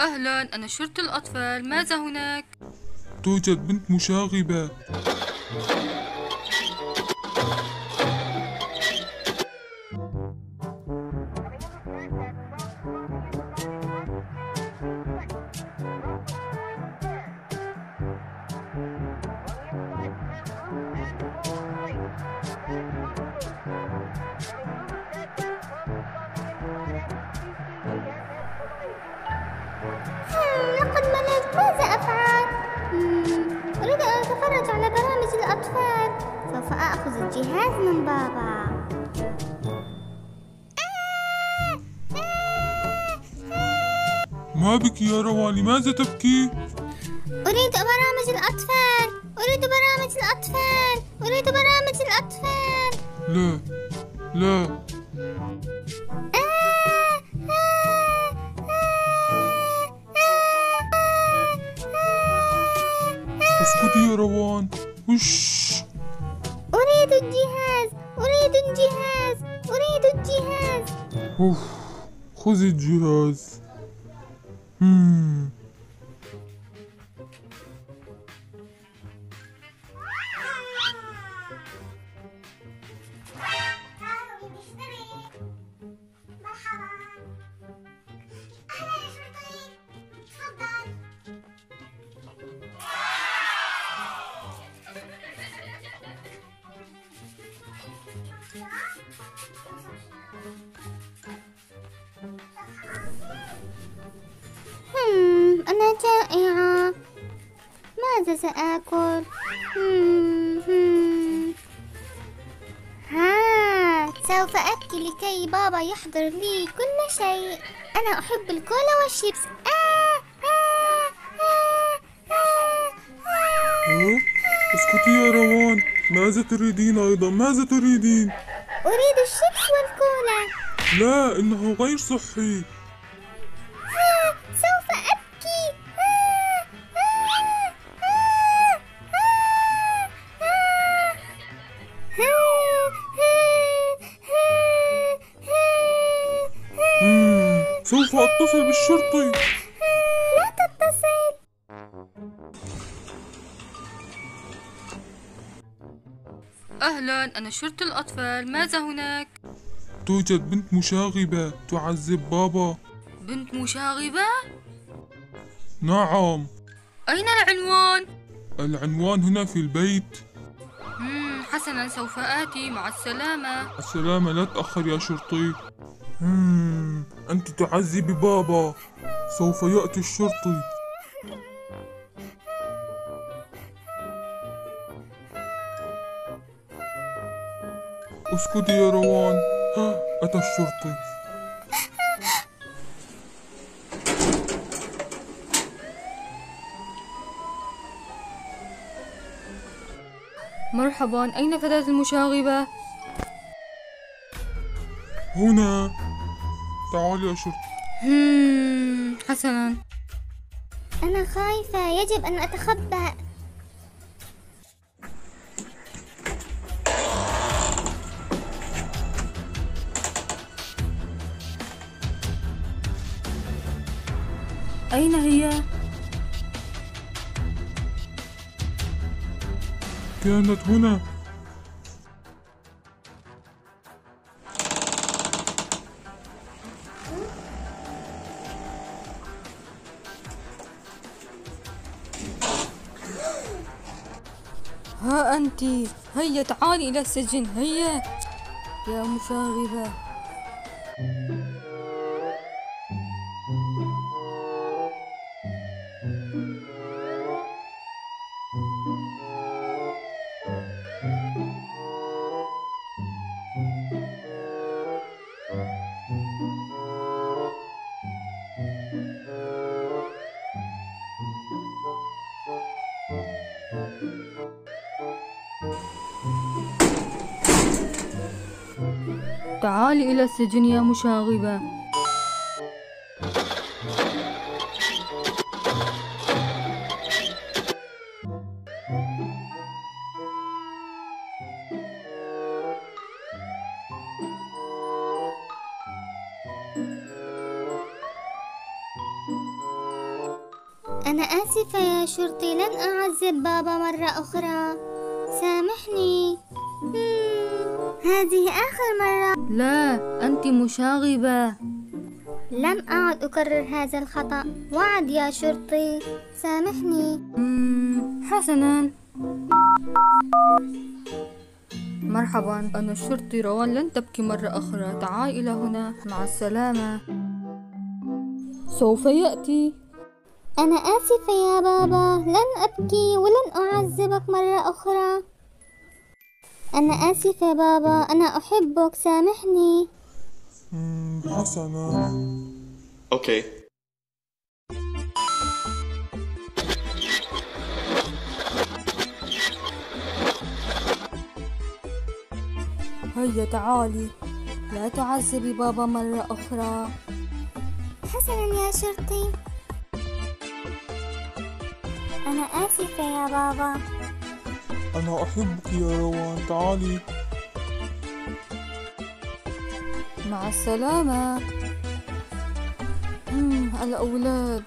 أهلا أنا شرطة الأطفال ماذا هناك؟ توجد بنت مشاغبة سوف آخذ الجهاز من بابا. ما بك يا روان لماذا تبكي؟ أريد برامج الأطفال. أريد برامج الأطفال. أريد برامج الأطفال. لا لا. اسكتي يا روان. وش؟ الجهاز أريد الجهاز أريد الجهاز أوف خذي الجهاز هم. ماذا سآكل؟ هم، هم. ها سوف أبكي لكي بابا يحضر لي كل شيء. أنا أحب الكولا والشيبس. آه آه آه؟ اسكتي يا روان. ماذا تريدين أيضا؟ ماذا تريدين؟ أريد الشيبس والكولا. لا إنه غير صحي. أتصل بالشرطي لا تتصل أهلا أنا شرطة الأطفال ماذا هناك؟ توجد بنت مشاغبة تعذب بابا بنت مشاغبة؟ نعم أين العنوان؟ العنوان هنا في البيت حسنا سوف آتي مع السلامة. السلامة لا تأخر يا شرطي. أنت تعذبي بابا سوف يأتي الشرطي. اسكتي يا روان. أتى الشرطي؟ مرحبا. أين فتاة المشاغبة؟ هنا. تعال يا شرطي حسنا. أنا خايفة. يجب أن أتخبأ. أين هي؟ كانت هنا. ها أنت هيا تعالي إلى السجن هيا. يا مشاغبة. تعالي إلى السجن يا مشاغبة. أنا آسفة يا شرطي لن أعذب بابا مرة أخرى. سامحني. هذه آخر مرة. لا أنت مشاغبة. لم أعد أكرر هذا الخطأ. وعد يا شرطي. سامحني. حسنا. مرحبا. أنا الشرطي روان. لن تبكي مرة أخرى. تعال إلى هنا. مع السلامة. سوف يأتي. أنا آسفة يا بابا. لن أبكي ولن أعذبك مرة أخرى. أنا آسفة يا بابا أنا أحبك سامحني. حسنا Okay. هيا تعالي. لا تعذبي بابا مرة أخرى. حسنا يا شرطي. أنا آسفة يا بابا. أنا أحبك يا روان تعالي. مع السلامة. الأولاد.